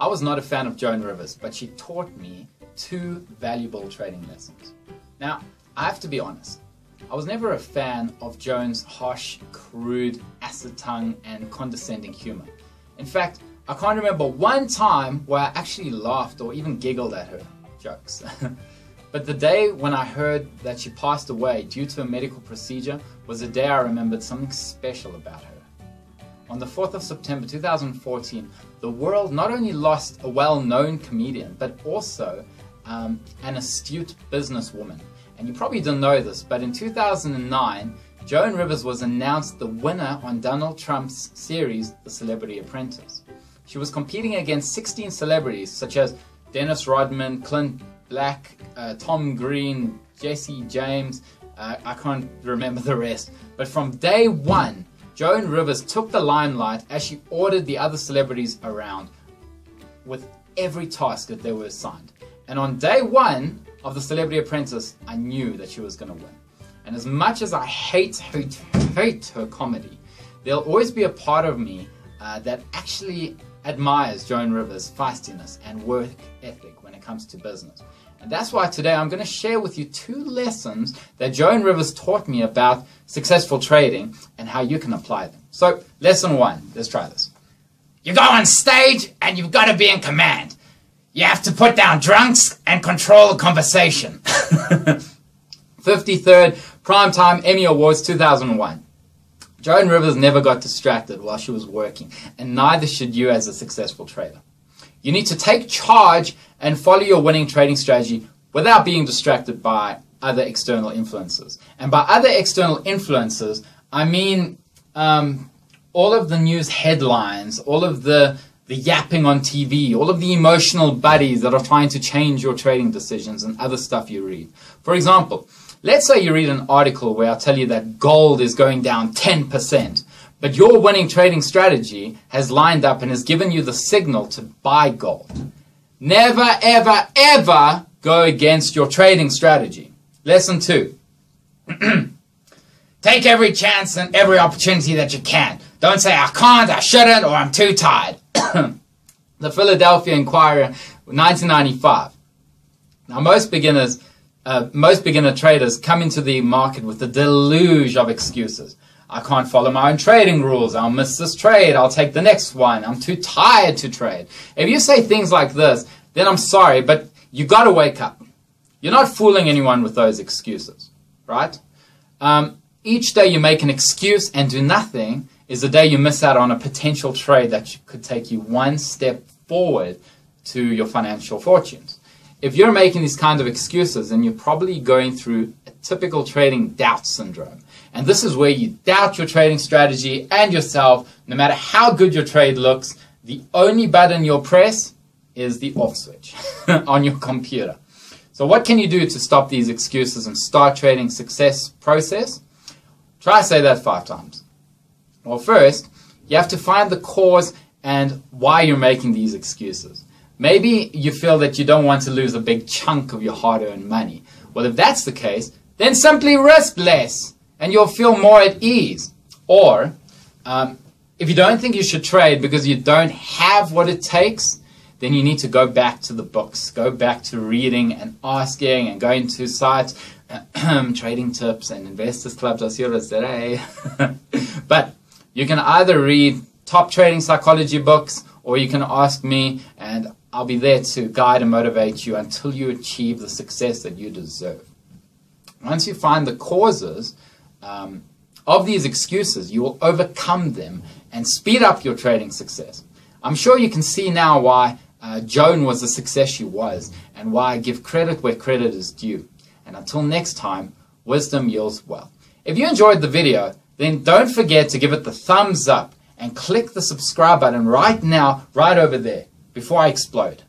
I was not a fan of Joan Rivers, but she taught me two valuable trading lessons. Now, I have to be honest. I was never a fan of Joan's harsh, crude, acid tongue, and condescending humor. In fact, I can't remember one time where I actually laughed or even giggled at her jokes. but the day when I heard that she passed away due to a medical procedure was the day I remembered something special about her. The 4th of September 2014, the world not only lost a well known comedian, but also um, an astute businesswoman. And you probably didn't know this, but in 2009, Joan Rivers was announced the winner on Donald Trump's series, The Celebrity Apprentice. She was competing against 16 celebrities such as Dennis Rodman, Clint Black, uh, Tom Green, Jesse James. Uh, I can't remember the rest. But from day one, Joan Rivers took the limelight as she ordered the other celebrities around with every task that they were assigned. And on day one of The Celebrity Apprentice, I knew that she was going to win. And as much as I hate, hate, hate her comedy, there'll always be a part of me uh, that actually admires Joan Rivers' feistiness and work ethic when it comes to business. And that's why today I'm going to share with you two lessons that Joan Rivers taught me about successful trading and how you can apply them. So, lesson one, let's try this. You go on stage and you've got to be in command. You have to put down drunks and control the conversation. 53rd Primetime Emmy Awards 2001. Joan Rivers never got distracted while she was working, and neither should you as a successful trader. You need to take charge and follow your winning trading strategy without being distracted by other external influences. And by other external influences, I mean um, all of the news headlines, all of the the yapping on TV, all of the emotional buddies that are trying to change your trading decisions and other stuff you read. For example, let's say you read an article where I tell you that gold is going down 10%, but your winning trading strategy has lined up and has given you the signal to buy gold. Never, ever, ever go against your trading strategy. Lesson two. Take every chance and every opportunity that you can. Don't say, I can't, I shouldn't, or I'm too tired. the Philadelphia Inquirer, 1995. Now, most beginners, uh, most beginner traders come into the market with a deluge of excuses. I can't follow my own trading rules. I'll miss this trade. I'll take the next one. I'm too tired to trade. If you say things like this, then I'm sorry, but you got to wake up. You're not fooling anyone with those excuses, right? Um, each day you make an excuse and do nothing is the day you miss out on a potential trade that could take you one step forward to your financial fortunes. If you're making these kind of excuses, then you're probably going through typical trading doubt syndrome. And this is where you doubt your trading strategy and yourself. No matter how good your trade looks, the only button you'll press is the off switch on your computer. So what can you do to stop these excuses and start trading success process? Try say that five times. Well, first, you have to find the cause and why you're making these excuses. Maybe you feel that you don't want to lose a big chunk of your hard earned money. Well, if that's the case, then simply rest less and you'll feel more at ease. Or, um, if you don't think you should trade because you don't have what it takes, then you need to go back to the books, go back to reading and asking and going to sites, trading tips and investors clubs. today. but you can either read top trading psychology books or you can ask me and I'll be there to guide and motivate you until you achieve the success that you deserve. Once you find the causes um, of these excuses, you will overcome them and speed up your trading success. I'm sure you can see now why uh, Joan was the success she was and why I give credit where credit is due. And until next time, wisdom yields wealth. If you enjoyed the video, then don't forget to give it the thumbs up and click the subscribe button right now, right over there, before I explode.